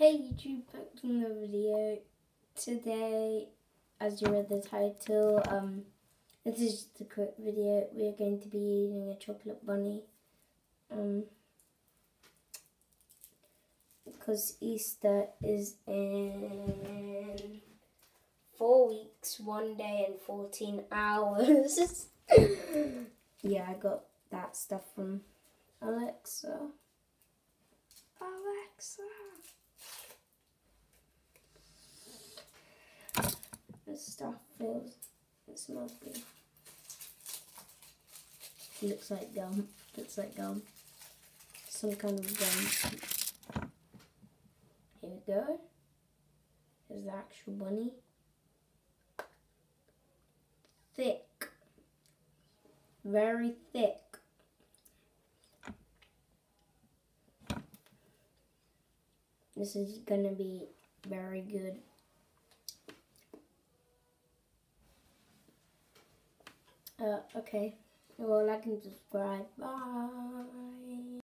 Hey YouTube, back to another video. Today, as you read the title, um, this is just a quick video. We're going to be eating a chocolate bunny. Um, because Easter is in four weeks, one day, and 14 hours. yeah, I got that stuff from Alexa. Alexa. This feels, it smells good. looks like gum. Looks like gum. Some kind of gum. Here we go. Here's the actual bunny. Thick. Very thick. This is gonna be very good. Uh, okay. Well, like and subscribe. Bye.